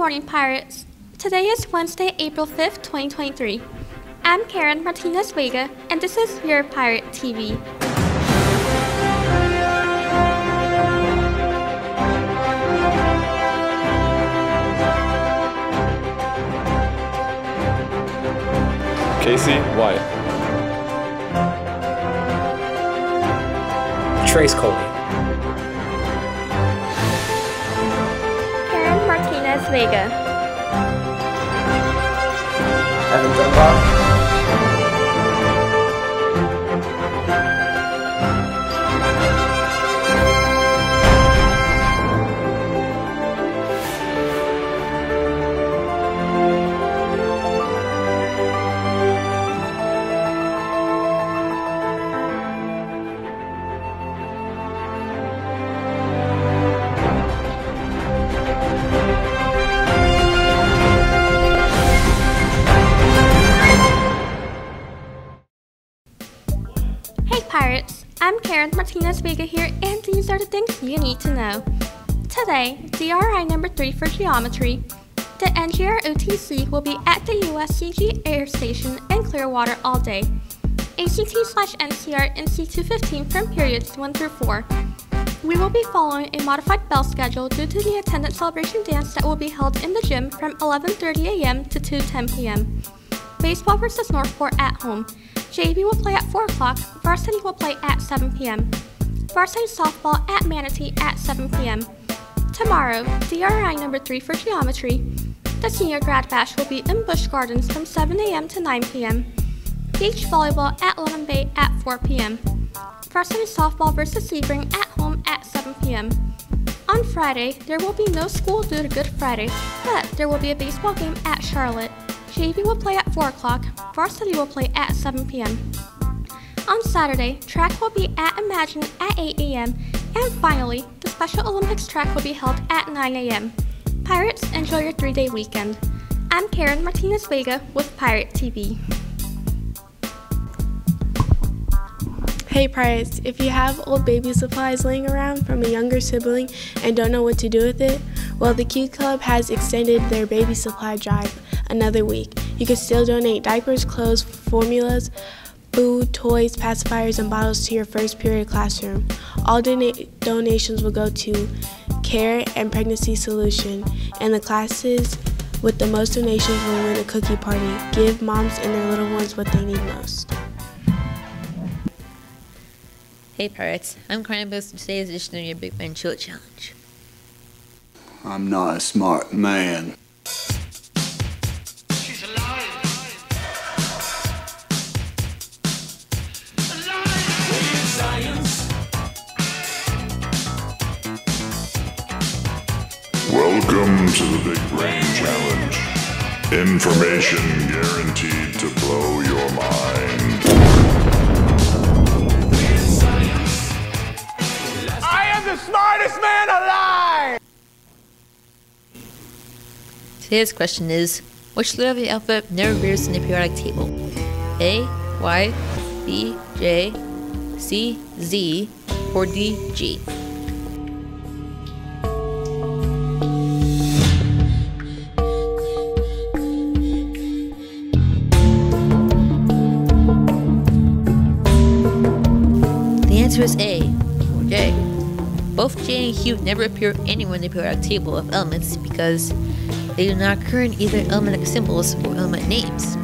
morning, Pirates. Today is Wednesday, April 5th, 2023. I'm Karen Martinez Vega, and this is your Pirate TV. Casey Wyatt. Trace Coley. Martinez Vega. Evan Dunbar. Pirates, I'm Karen Martinez Vega here, and these are the things you need to know. Today, DRI number 3 for geometry. The NJROTC will be at the USCG Air Station in Clearwater all day. ACT slash NCR in C215 from periods 1 through 4. We will be following a modified bell schedule due to the attendance celebration dance that will be held in the gym from 11:30 a.m. to 2:10 p.m. Baseball versus North Port at home. JV will play at 4 o'clock, varsity will play at 7 p.m. Varsity softball at Manatee at 7 p.m. Tomorrow, DRI number 3 for geometry. The senior grad bash will be in Busch Gardens from 7 a.m. to 9 p.m. Beach volleyball at Lemon Bay at 4 p.m. Varsity softball versus Sebring at home at 7 p.m. On Friday, there will be no school due to Good Friday, but there will be a baseball game at Charlotte. JV will play at 4 o'clock, varsity will play at 7 p.m. On Saturday, track will be at Imagine at 8 a.m., and finally, the Special Olympics track will be held at 9 a.m. Pirates, enjoy your three day weekend. I'm Karen Martinez Vega with Pirate TV. Hey Pirates, if you have old baby supplies laying around from a younger sibling and don't know what to do with it, well, the Key Club has extended their baby supply drive another week. You can still donate diapers, clothes, formulas, food, toys, pacifiers, and bottles to your first period classroom. All dona- donations will go to Care and Pregnancy Solution, and the classes with the most donations will win a cookie party. Give moms and their little ones what they need most. Hey Pirates, I'm Krampus with today's edition of your Big Man Chill Challenge. I'm not a smart man. To the Big Brain Challenge. Information guaranteed to blow your mind. I am the smartest man alive! Today's question is Which letter of the alphabet never appears in the periodic table? A, Y, B, J, C, Z, or D, G? Answer is A, J. Both J and Q never appear anywhere in the periodic table of elements because they do not occur in either element symbols or element names.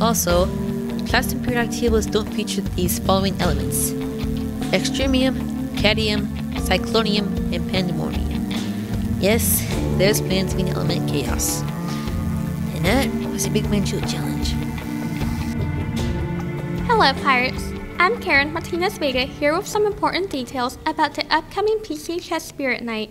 Also, class and periodic tables don't feature these following elements extremium, cadmium, cyclonium, and pandemonium. Yes, there's plans to be an element chaos. And that was a Big Man Challenge. Hello, Pirates. I'm Karen Martinez Vega here with some important details about the upcoming PCHS Spirit Night.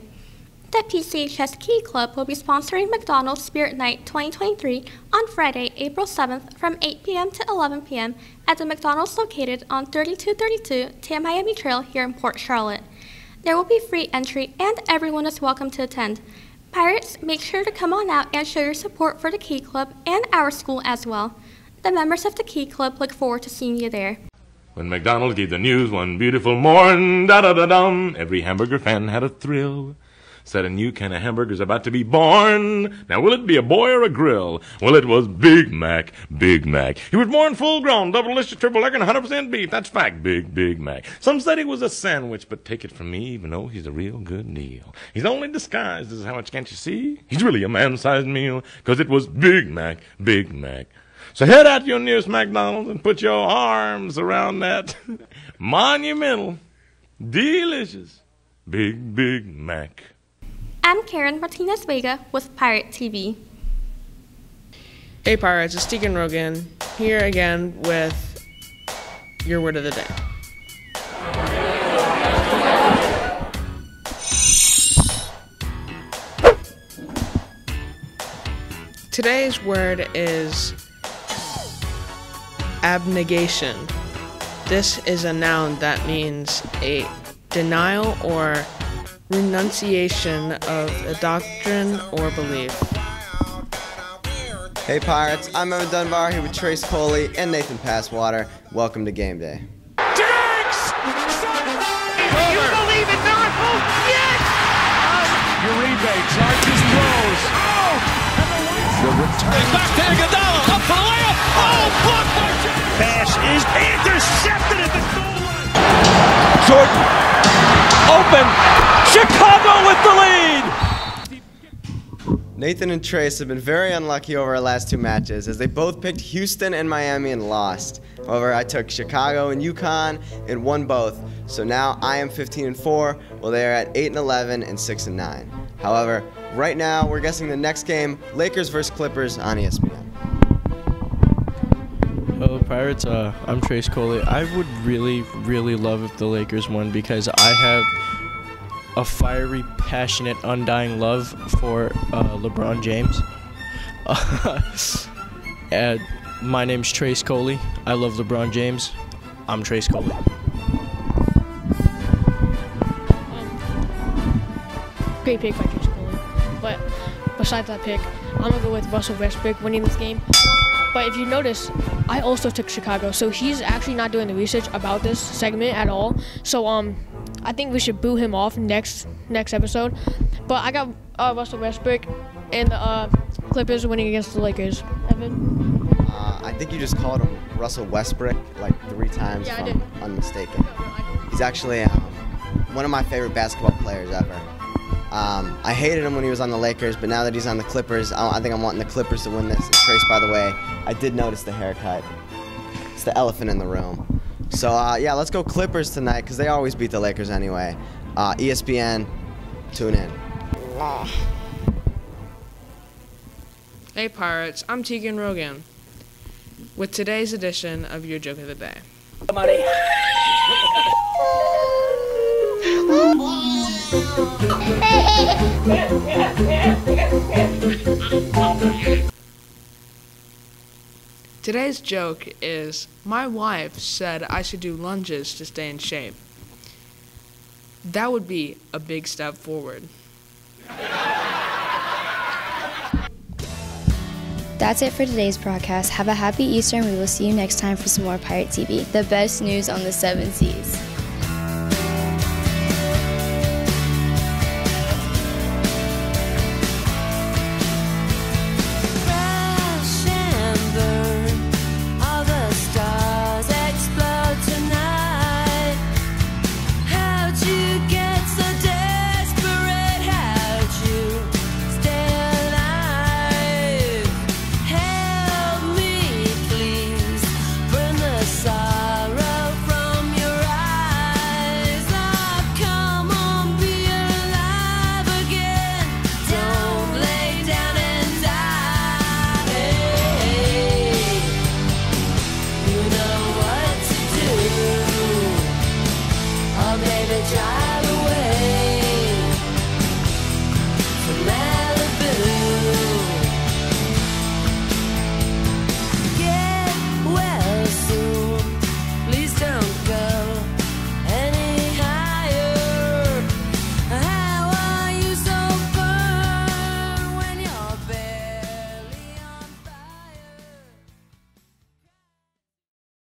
The PCHS Key Club will be sponsoring McDonald's Spirit Night 2023 on Friday, April 7th from 8 p.m. to 11 p.m. at the McDonald's located on 3232 Tamiami Trail here in Port Charlotte. There will be free entry and everyone is welcome to attend. Pirates, make sure to come on out and show your support for the Key Club and our school as well. The members of the Key Club look forward to seeing you there. When McDonald gave the news one beautiful morn, da da da dum, every hamburger fan had a thrill. said a new can of hamburger's about to be born. Now, will it be a boy or a grill? Well, it was Big Mac, Big Mac. He was born full grown, double delicious, triple egg, and 100% beef. That's fact, Big, Big Mac. Some said he was a sandwich, but take it from me, even though he's a real good deal. He's only disguised as how much can't you see? He's really a man-sized meal, cause it was Big Mac, Big Mac. So head out to your nearest McDonald's and put your arms around that monumental, delicious, Big, Big Mac. I'm Karen Martinez Vega with Pirate TV. Hey Pirates, it's Deacon Rogan here again with your word of the day. Today's word is abnegation. This is a noun that means a denial or renunciation of a doctrine or belief. Hey Pirates, I'm Evan Dunbar here with Trace Coley and Nathan Passwater. Welcome to Game Day. Diggs! You believe in miracles? Yes! Um, Uribe charges throws. Oh! The return. Back to Iguodala. Up for the layup. Oh, blocked by James. Pass is intercepted at the goal line. Jordan. Open. Chicago with the lead. Nathan and Trace have been very unlucky over our last two matches as they both picked Houston and Miami and lost. However, I took Chicago and UConn and won both. So now I am 15 and 4, while they are at 8 and 11 and 6 and 9. However, right now we're guessing the next game, Lakers versus Clippers on ESPN. Pirates. Uh, I'm Trace Coley. I would really, really love if the Lakers won because I have a fiery, passionate, undying love for uh, LeBron James. and my name's Trace Coley. I love LeBron James. I'm Trace Coley. Great pick by Trace Coley. But besides that pick, I'm gonna go with Russell Westbrook winning this game. But if you notice, I also took Chicago, so he's actually not doing the research about this segment at all. So um, I think we should boo him off next next episode. But I got uh, Russell Westbrook and the uh, Clippers winning against the Lakers. Evan. Uh, I think you just called him Russell Westbrook like three times Yeah, I I'm unmistaken. He's actually um, one of my favorite basketball players ever. Um, I hated him when he was on the Lakers, but now that he's on the Clippers, I, I think I'm wanting the Clippers to win this. And Trace, by the way, I did notice the haircut. It's the elephant in the room. So uh, yeah, let's go Clippers tonight because they always beat the Lakers anyway. Uh, ESPN, tune in. Hey Pirates, I'm Tegan Rogan with today's edition of your joke of the day. Money. Today's joke is my wife said I should do lunges to stay in shape. That would be a big step forward. That's it for today's broadcast. Have a happy Easter and we will see you next time for some more Pirate TV. The best news on the seven seas.